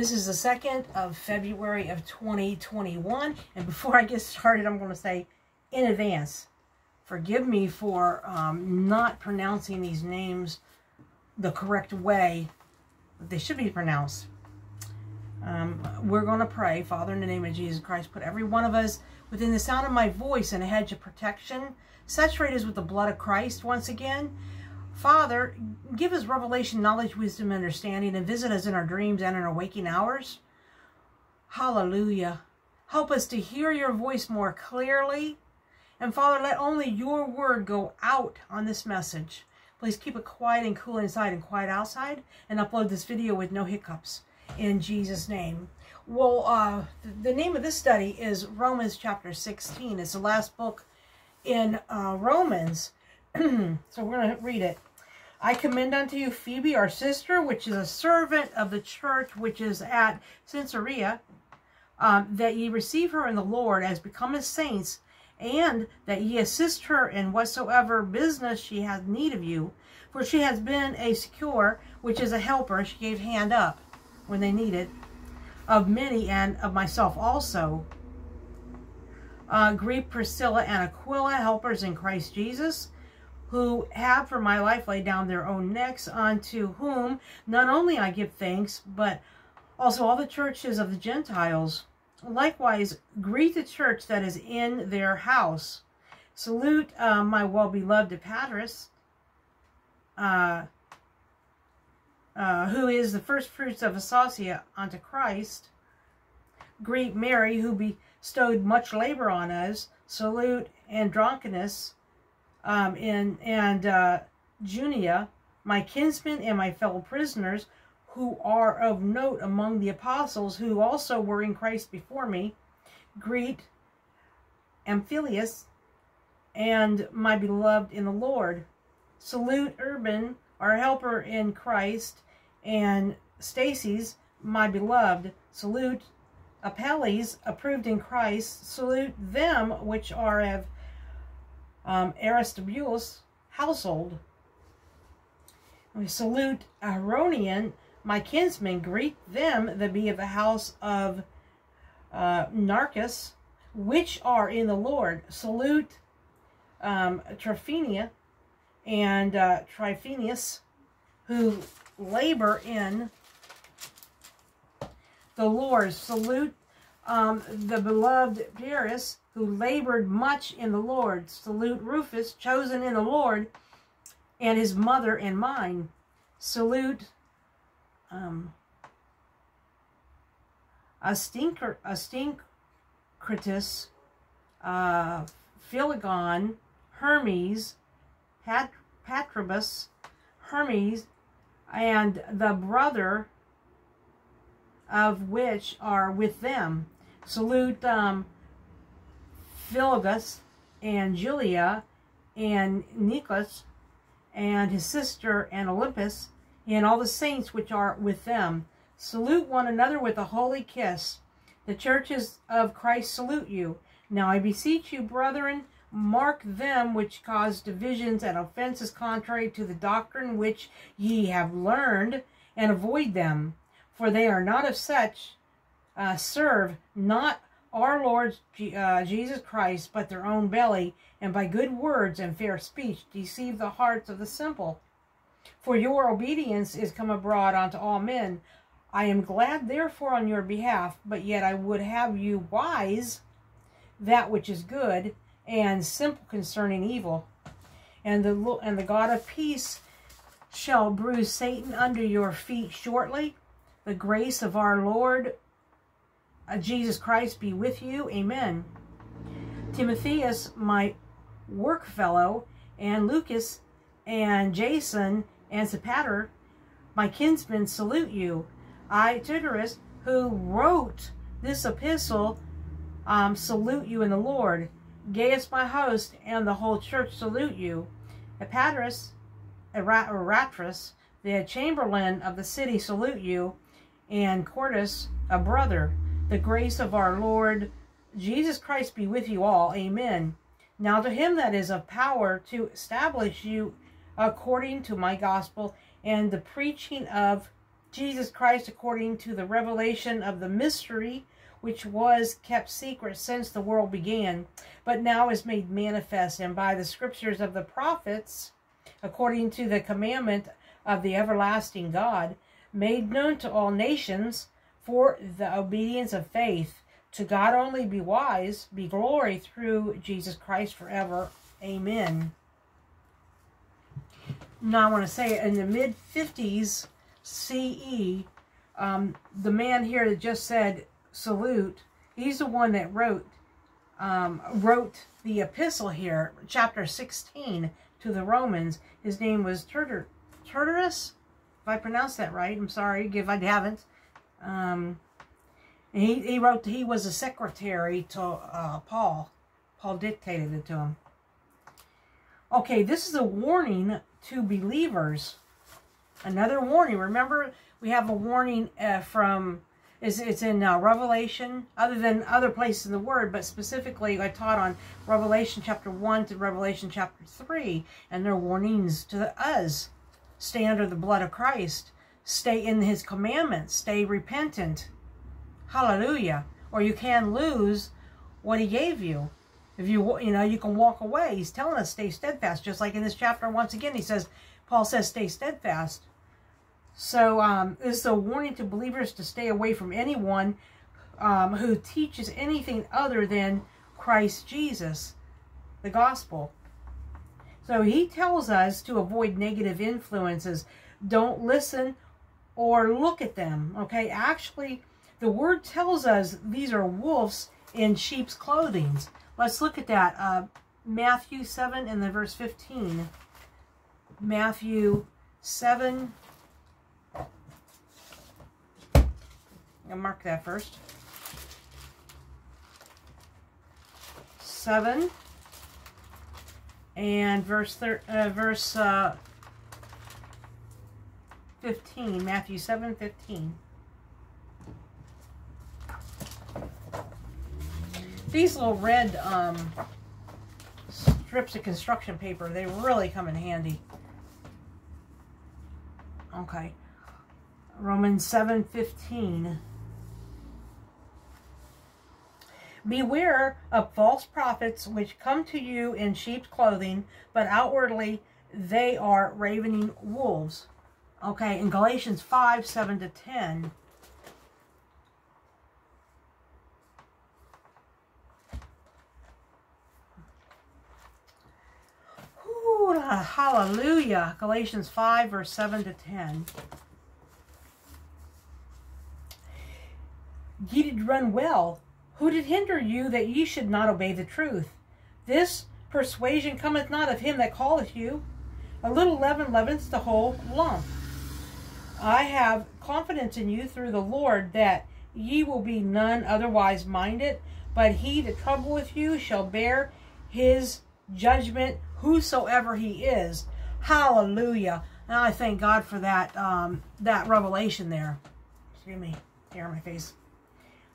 This is the 2nd of February of 2021. And before I get started, I'm going to say in advance, forgive me for um, not pronouncing these names the correct way they should be pronounced. Um, we're going to pray, Father, in the name of Jesus Christ, put every one of us within the sound of my voice in a hedge of protection. Saturate us with the blood of Christ once again. Father, give us revelation, knowledge, wisdom, understanding, and visit us in our dreams and in our waking hours. Hallelujah. Help us to hear your voice more clearly. And Father, let only your word go out on this message. Please keep it quiet and cool inside and quiet outside. And upload this video with no hiccups. In Jesus' name. Well, uh, the name of this study is Romans chapter 16. It's the last book in uh, Romans. so we're going to read it. I commend unto you Phoebe, our sister, which is a servant of the church which is at Cenchrea, um, that ye receive her in the Lord as becometh saints, and that ye assist her in whatsoever business she hath need of you. For she has been a secure, which is a helper. She gave hand up when they needed, of many and of myself also. Uh, Priscilla and Aquila, helpers in Christ Jesus, who have for my life laid down their own necks, unto whom not only I give thanks, but also all the churches of the Gentiles. Likewise, greet the church that is in their house. Salute uh, my well-beloved Epaphras, uh, uh, who is the first fruits of Associa unto Christ. Greet Mary, who bestowed much labor on us. Salute Andronicus, um, and, and uh, Junia, my kinsmen and my fellow prisoners, who are of note among the apostles, who also were in Christ before me, greet Amphilius and my beloved in the Lord. Salute Urban, our helper in Christ, and Stachys, my beloved. Salute Apelles, approved in Christ. Salute them which are of um, Aristobulus' household. We salute Herodion, my kinsmen. Greet them that be of the house of uh, Narcus, which are in the Lord. Salute um, Trophinia and uh, Tryphenius, who labor in the Lord. Salute um, the beloved Paris, who labored much in the Lord. Salute Rufus, chosen in the Lord, and his mother and mine. Salute um, Astinker, Astincritus, uh, Philegon, Hermes, Pat, Patrobas, Hermes, and the brother of which are with them. Salute um, and Julia and Nicholas and his sister and Olympas and all the saints which are with them. Salute one another with a holy kiss. The churches of Christ salute you. Now I beseech you, brethren, mark them which cause divisions and offenses contrary to the doctrine which ye have learned, and avoid them. For they are not of such, uh, serve not our Lord uh, Jesus Christ, but their own belly, and by good words and fair speech deceive the hearts of the simple. For your obedience is come abroad unto all men. I am glad therefore on your behalf, but yet I would have you wise that which is good, and simple concerning evil. And the, and the God of peace shall bruise Satan under your feet shortly. The grace of our Lord Jesus Christ be with you. Amen. Timotheus, my work fellow, and Lucas, and Jason, and Sopater, my kinsmen, salute you. I, Tityrus, who wrote this epistle, um, salute you in the Lord. Gaius, my host, and the whole church salute you. Epatrus, Eratrus, the chamberlain of the city, salute you. And Quartus, a brother. The grace of our Lord Jesus Christ be with you all. Amen. Now to him that is of power to establish you according to my gospel and the preaching of Jesus Christ according to the revelation of the mystery which was kept secret since the world began, but now is made manifest, and by the scriptures of the prophets, according to the commandment of the everlasting God, made known to all nations for the obedience of faith. To God only be wise, be glory through Jesus Christ forever. Amen. Now I want to say in the mid 50s CE, um, the man here that just said salute, he's the one that wrote um, wrote the epistle here, chapter 16 to the Romans. His name was Tertur if I pronounced that right. I'm sorry if I haven't. Um, he, he wrote, he was a secretary to uh, Paul. Paul dictated it to him. Okay, this is a warning to believers. Another warning. Remember, we have a warning uh, from it's, it's in uh, Revelation, other than other places in the Word, but specifically I taught on Revelation chapter 1 to Revelation chapter 3, and they're warnings to us. Stay under the blood of Christ. Stay in his commandments. Stay repentant. Hallelujah. Or you can lose what he gave you. If you, you know, you can walk away. He's telling us stay steadfast. Just like in this chapter, once again, he says, Paul says, stay steadfast. So um, this is a warning to believers to stay away from anyone um, who teaches anything other than Christ Jesus, the gospel. So he tells us to avoid negative influences. Don't listen or look at them. Okay, actually, the word tells us these are wolves in sheep's clothing. Let's look at that. Uh, Matthew 7 and the verse 15. Matthew 7 I'll mark that first. 7 and verse thir uh, verse uh, 15, Matthew 7, 15. These little red um, strips of construction paper, they really come in handy. Okay. Romans 7, 15. Beware of false prophets which come to you in sheep's clothing, but outwardly they are ravening wolves. Okay, in Galatians 5, 7 to 10. Ooh, hallelujah. Galatians 5, verse 7 to 10. Ye did run well who did hinder you that ye should not obey the truth? This persuasion cometh not of him that calleth you. A little leaven leavens the whole lump. I have confidence in you through the Lord that ye will be none otherwise minded, but he that troubleth you shall bear his judgment, whosoever he is. Hallelujah. And I thank God for that um, that revelation there. Excuse me, hair on my face.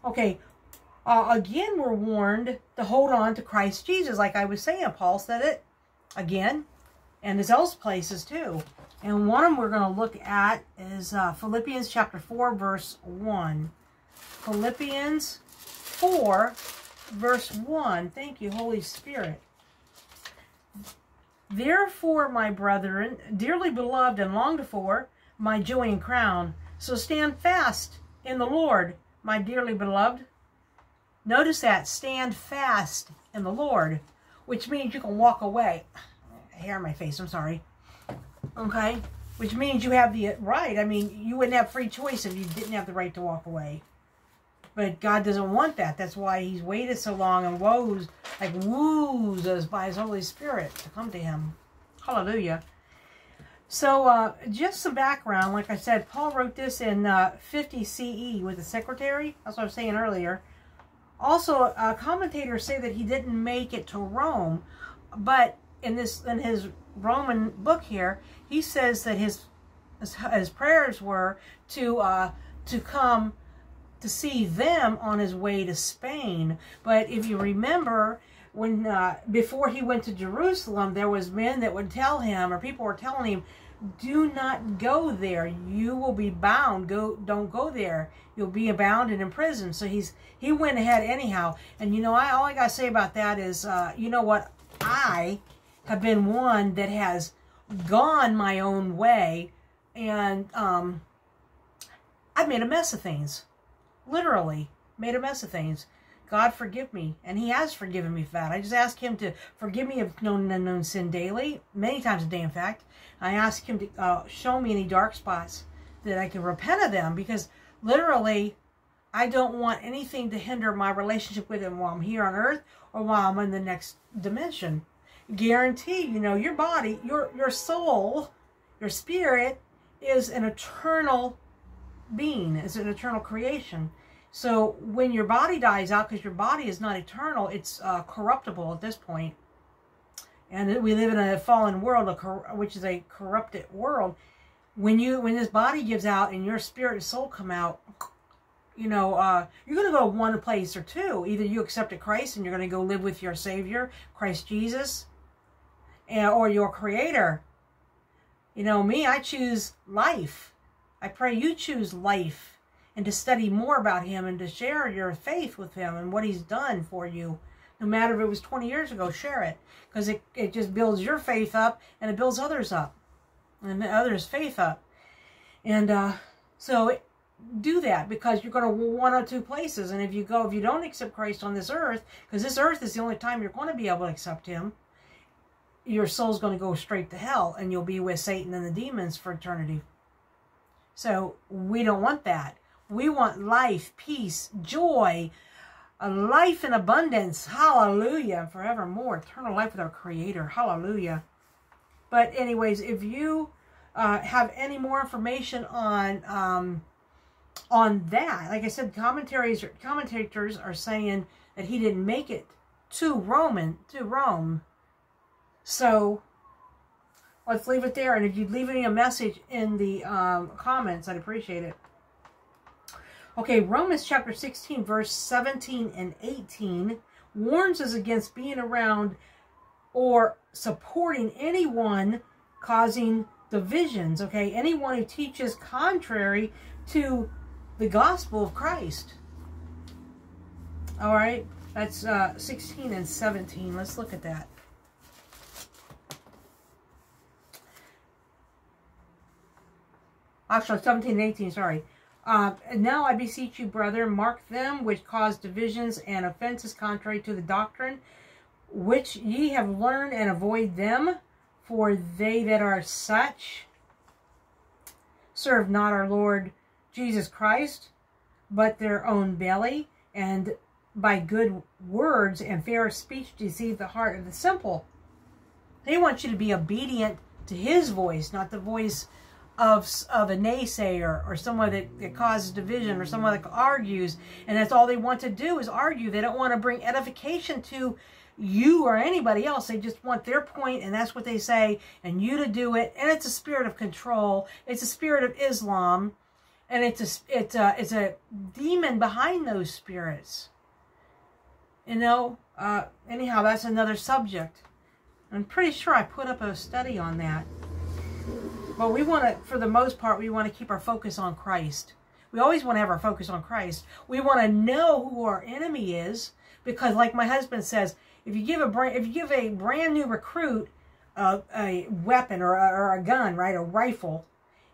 Okay, uh, again, we're warned to hold on to Christ Jesus. Like I was saying, Paul said it again, and there's else places too. And one of them we're going to look at is uh, Philippians chapter 4, verse 1. Philippians 4, verse 1. Thank you, Holy Spirit. Therefore, my brethren, dearly beloved and longed for, my joy and crown, so stand fast in the Lord, my dearly beloved, Notice that, stand fast in the Lord, which means you can walk away. Hair on my face, I'm sorry. Okay? Which means you have the right. I mean, you wouldn't have free choice if you didn't have the right to walk away. But God doesn't want that. That's why he's waited so long and woes, like woos us by his Holy Spirit to come to him. Hallelujah. So, uh, just some background. Like I said, Paul wrote this in uh, 50 CE with the secretary. That's what I was saying earlier. Also, uh, commentators say that he didn't make it to Rome, but in this in his Roman book here, he says that his his, prayers were to uh, to come to see them on his way to Spain. But if you remember, when uh, before he went to Jerusalem, there was men that would tell him, or people were telling him, do not go there. You will be bound. Go, don't go there. You'll be bound and in prison. So he's he went ahead anyhow. And you know, I all I gotta say about that is, uh, you know what? I have been one that has gone my own way, and um, I've made a mess of things. Literally made a mess of things. God forgive me. And he has forgiven me for that. I just ask him to forgive me of known and unknown sin daily, many times a day, in fact. I ask him to uh, show me any dark spots that I can repent of them because literally I don't want anything to hinder my relationship with him while I'm here on earth or while I'm in the next dimension. Guarantee, you know, your body, your your soul, your spirit is an eternal being, is an eternal creation. So when your body dies out, because your body is not eternal, it's uh, corruptible at this point. And we live in a fallen world, which is a corrupted world. When you when this body gives out and your spirit and soul come out, you know, uh, you're going to go one place or two. Either you accepted Christ and you're going to go live with your Savior, Christ Jesus, or your Creator. You know, me, I choose life. I pray you choose life and to study more about him and to share your faith with him and what he's done for you. No matter if it was 20 years ago, share it because it, it just builds your faith up and it builds others up and others' faith up. And uh, so do that because you're going to one or two places. And if you go, if you don't accept Christ on this earth, because this earth is the only time you're going to be able to accept him, your soul's going to go straight to hell and you'll be with Satan and the demons for eternity. So we don't want that. We want life, peace, joy, a life in abundance. Hallelujah. Forevermore. Eternal life with our Creator. Hallelujah. But anyways, if you uh, have any more information on um, on that, like I said, commentaries commentators are saying that he didn't make it to Roman to Rome. So let's leave it there. And if you'd leave me a message in the um, comments, I'd appreciate it. Okay, Romans chapter 16, verse 17 and 18 warns us against being around or supporting anyone causing divisions, okay? Anyone who teaches contrary to the gospel of Christ. All right, that's uh, 16 and 17. Let's look at that. Actually, 17 and 18, sorry. Uh, now I beseech you, brother, mark them which cause divisions and offenses contrary to the doctrine, which ye have learned, and avoid them. For they that are such serve not our Lord Jesus Christ, but their own belly, and by good words and fair speech deceive the heart of the simple. They want you to be obedient to his voice, not the voice of, of a naysayer or someone that, that causes division or someone that argues and that's all they want to do is argue. They don't want to bring edification to you or anybody else. They just want their point and that's what they say and you to do it. And it's a spirit of control. It's a spirit of islam and it's a it's a it's a demon behind those spirits. You know uh anyhow that's another subject. I'm pretty sure i put up a study on that but we want to, for the most part, we want to keep our focus on Christ. We always want to have our focus on Christ. We want to know who our enemy is because, like my husband says, if you give a brand, if you give a brand new recruit a, a weapon or a, or a gun, right, a rifle,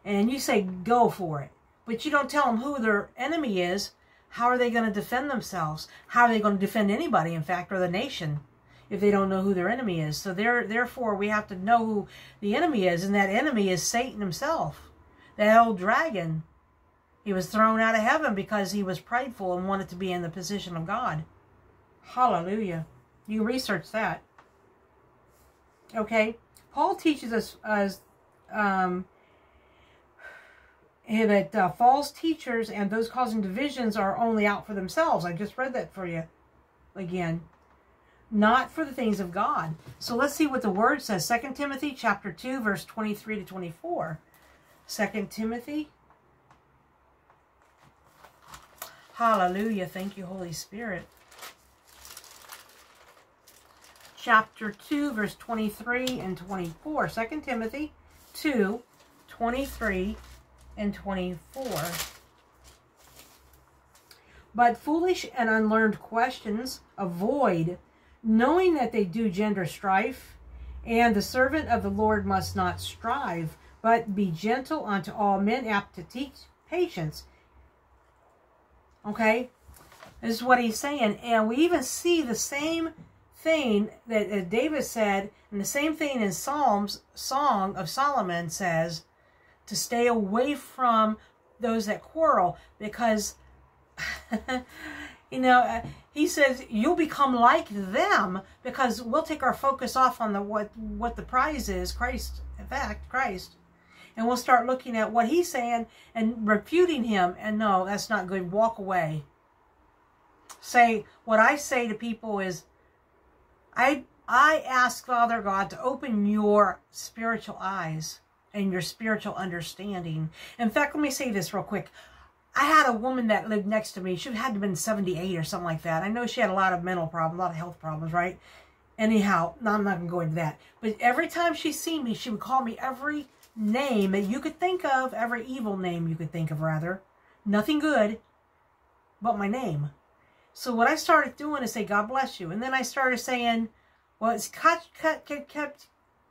and you say go for it, but you don't tell them who their enemy is, how are they going to defend themselves? How are they going to defend anybody, in fact, or the nation? If they don't know who their enemy is. So there, therefore, we have to know who the enemy is, and that enemy is Satan himself, that old dragon. He was thrown out of heaven because he was prideful and wanted to be in the position of God. Hallelujah. You research that. Okay. Paul teaches us um, that uh, false teachers and those causing divisions are only out for themselves. I just read that for you again not for the things of God. So let's see what the word says. 2 Timothy chapter 2, verse 23 to 24. 2 Timothy. Hallelujah. Thank you, Holy Spirit. Chapter 2, verse 23 and 24. 2 Timothy 2, 23 and 24. But foolish and unlearned questions avoid, knowing that they do gender strife, and the servant of the Lord must not strive, but be gentle unto all men, apt to teach patience. Okay? This is what he's saying. And we even see the same thing that David said, and the same thing in Psalms, Song of Solomon says, to stay away from those that quarrel because, you know, he says you'll become like them because we'll take our focus off on the what what the prize is, Christ, in fact, Christ. And we'll start looking at what he's saying and refuting him. And no, that's not good. Walk away. Say, what I say to people is, I, I ask Father God to open your spiritual eyes and your spiritual understanding. In fact, let me say this real quick. I had a woman that lived next to me. She had to have been 78 or something like that. I know she had a lot of mental problems, a lot of health problems, right? Anyhow, no, I'm not going to go into that. But every time she seen me, she would call me every name that you could think of, every evil name you could think of, rather. Nothing good, but my name. So what I started doing is say, God bless you. And then I started saying, well, it's cut, kept, kept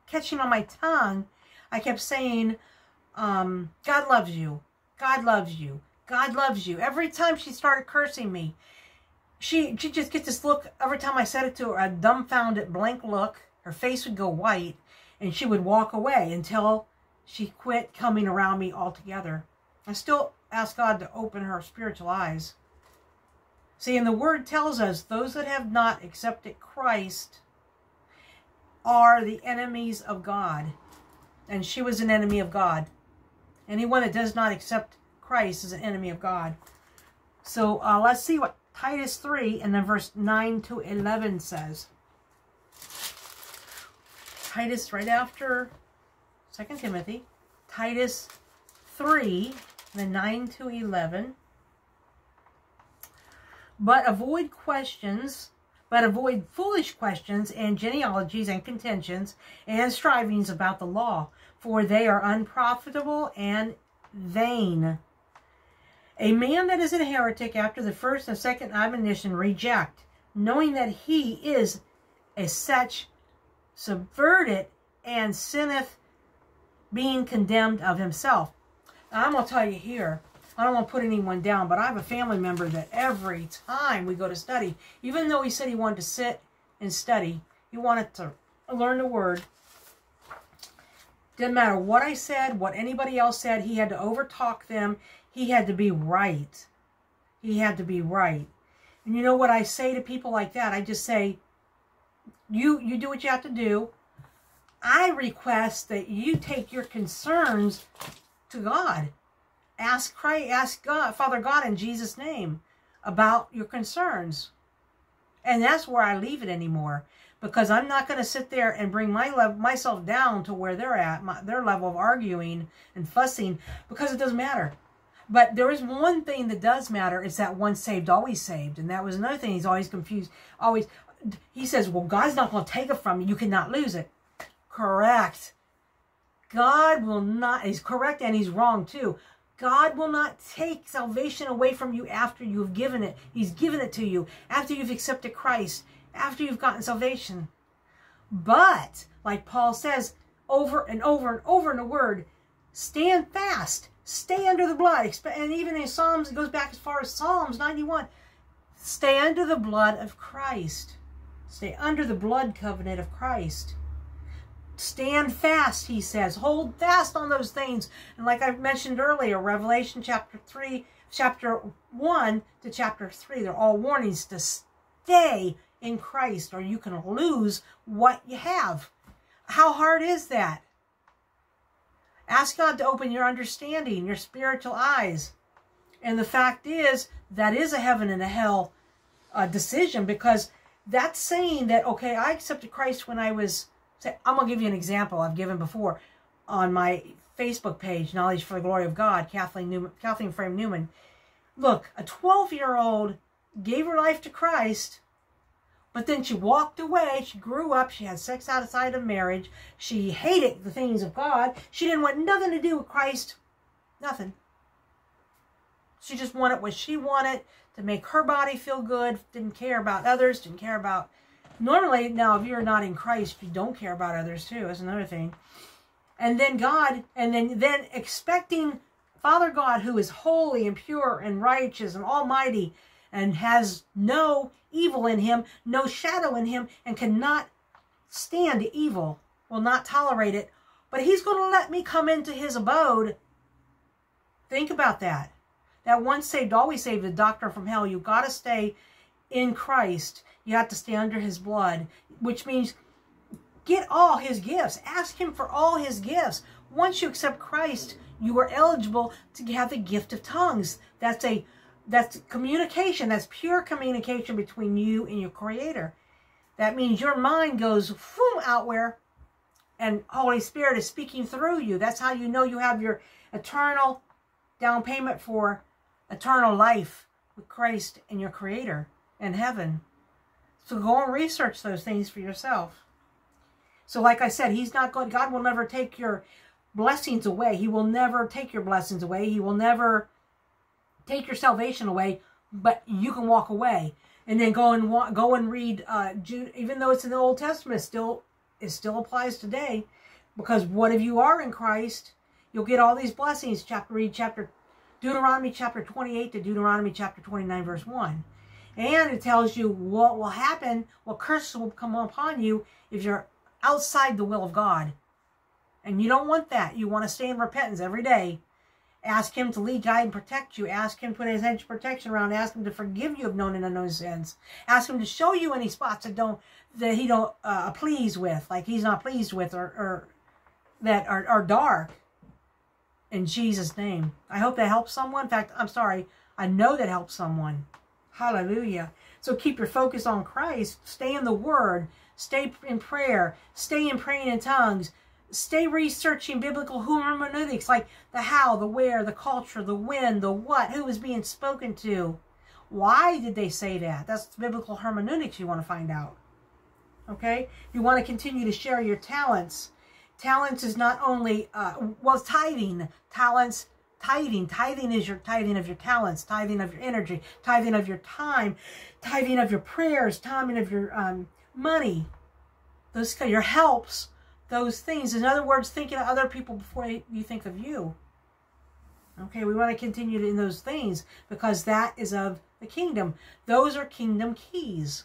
catching on my tongue. I kept saying, um, God loves you. God loves you. God loves you. Every time she started cursing me, she, she just gets this look, every time I said it to her, a dumbfounded blank look. Her face would go white, and she would walk away until she quit coming around me altogether. I still ask God to open her spiritual eyes. See, and the word tells us those that have not accepted Christ are the enemies of God. And she was an enemy of God. Anyone that does not accept Christ is an enemy of God. So uh, let's see what Titus 3 and then verse 9 to 11 says. Titus right after Second Timothy, Titus 3, the 9 to 11. But avoid questions, but avoid foolish questions and genealogies and contentions and strivings about the law, for they are unprofitable and vain. A man that is a heretic after the first and second admonition reject, knowing that he is as such subverted and sinneth being condemned of himself. Now, I'm going to tell you here, I don't want to put anyone down, but I have a family member that every time we go to study, even though he said he wanted to sit and study, he wanted to learn the word, didn't matter what I said, what anybody else said, he had to overtalk them. He had to be right. He had to be right. And you know what I say to people like that? I just say, you you do what you have to do. I request that you take your concerns to God. Ask Christ, ask God, Father God in Jesus' name about your concerns. And that's where I leave it anymore. Because I'm not going to sit there and bring my level, myself down to where they're at, my, their level of arguing and fussing, because it doesn't matter. But there is one thing that does matter. It's that once saved, always saved. And that was another thing he's always confused. Always, he says, well, God's not going to take it from you. You cannot lose it correct. God will not, he's correct and he's wrong too. God will not take salvation away from you after you've given it. He's given it to you after you've accepted Christ, after you've gotten salvation. But, like Paul says over and over and over in the word, stand fast, stay under the blood. And even in Psalms, it goes back as far as Psalms 91. Stay under the blood of Christ. Stay under the blood covenant of Christ. Stand fast, he says. Hold fast on those things. And like I mentioned earlier, Revelation chapter 3, chapter 1 to chapter 3, they're all warnings to stay in Christ or you can lose what you have. How hard is that? Ask God to open your understanding, your spiritual eyes. And the fact is, that is a heaven and a hell uh, decision because that's saying that, okay, I accepted Christ when I was so I'm going to give you an example I've given before on my Facebook page, Knowledge for the Glory of God, Kathleen, Newman, Kathleen Frame Newman. Look, a 12-year-old gave her life to Christ But then she walked away. She grew up. She had sex outside of marriage. She hated the things of God. She didn't want nothing to do with Christ. Nothing. She just wanted what she wanted to make her body feel good. Didn't care about others. Didn't care about. Normally, now, if you're not in Christ, you don't care about others too. That's another thing. And then God, and then then expecting Father God, who is holy and pure and righteous and almighty, and has no evil in him, no shadow in him, and cannot stand evil, will not tolerate it. But he's going to let me come into his abode. Think about that. That once saved, always saved, the doctor from hell. You've got to stay in Christ. You have to stay under his blood, which means get all his gifts. Ask him for all his gifts. Once you accept Christ, you are eligible to have the gift of tongues. That's a that's communication. That's pure communication between you and your creator. That means your mind goes boom, out where and Holy Spirit is speaking through you. That's how you know you have your eternal down payment for eternal life with Christ and your creator in heaven. So go and research those things for yourself. So like I said, he's not going God will never take your blessings away. He will never take your blessings away. He will never take your salvation away, but you can walk away and then go and go and read uh, Jude. Even though it's in the Old Testament, still it still applies today, because what if you are in Christ, you'll get all these blessings. Chapter read chapter Deuteronomy chapter twenty eight to Deuteronomy chapter twenty nine verse one, and it tells you what will happen, what curses will come upon you if you're outside the will of God. And you don't want that. You want to stay in repentance every day Ask him to lead, guide, and protect you. Ask him to put his hedge protection around. Ask him to forgive you of known and unknown sins. Ask him to show you any spots that don't that he don't uh, please with, like he's not pleased with, or, or that are, are dark. In Jesus' name, I hope that helps someone. In fact, I'm sorry, I know that helps someone. Hallelujah. So keep your focus on Christ. Stay in the Word. Stay in prayer. Stay in praying in tongues stay researching biblical hermeneutics like the how, the where, the culture, the when, the what, who is being spoken to. Why did they say that? That's biblical hermeneutics you want to find out. Okay? You want to continue to share your talents. Talents is not only, uh, well, tithing. Talents, tithing. Tithing is your tithing of your talents, tithing of your energy, tithing of your time, tithing of your prayers, tithing of your um, money. Those kind of your helps those things. In other words, thinking of other people before you think of you. Okay, we want to continue in those things because that is of the kingdom. Those are kingdom keys.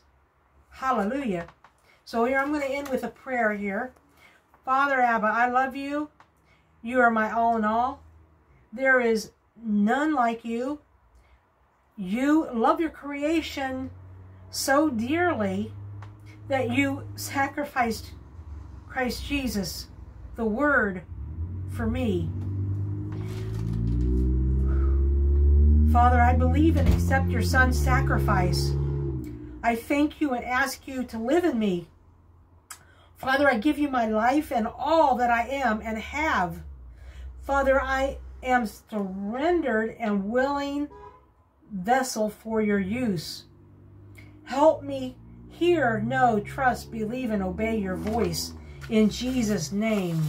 Hallelujah. So here I'm going to end with a prayer here. Father Abba, I love you. You are my all in all. There is none like you. You love your creation so dearly that you sacrificed Christ Jesus, the Word, for me. Father, I believe and accept your Son's sacrifice. I thank you and ask you to live in me. Father, I give you my life and all that I am and have. Father, I am surrendered and willing vessel for your use. Help me hear, know, trust, believe, and obey your voice in Jesus' name.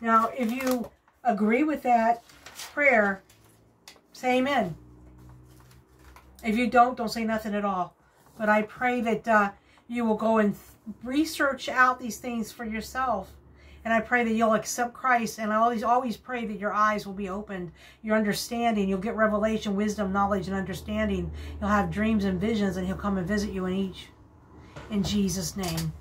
Now, if you agree with that prayer, say amen. If you don't, don't say nothing at all. But I pray that uh, you will go and research out these things for yourself. And I pray that you'll accept Christ. And I always, always pray that your eyes will be opened, your understanding. You'll get revelation, wisdom, knowledge, and understanding. You'll have dreams and visions, and he'll come and visit you in each. In Jesus' name.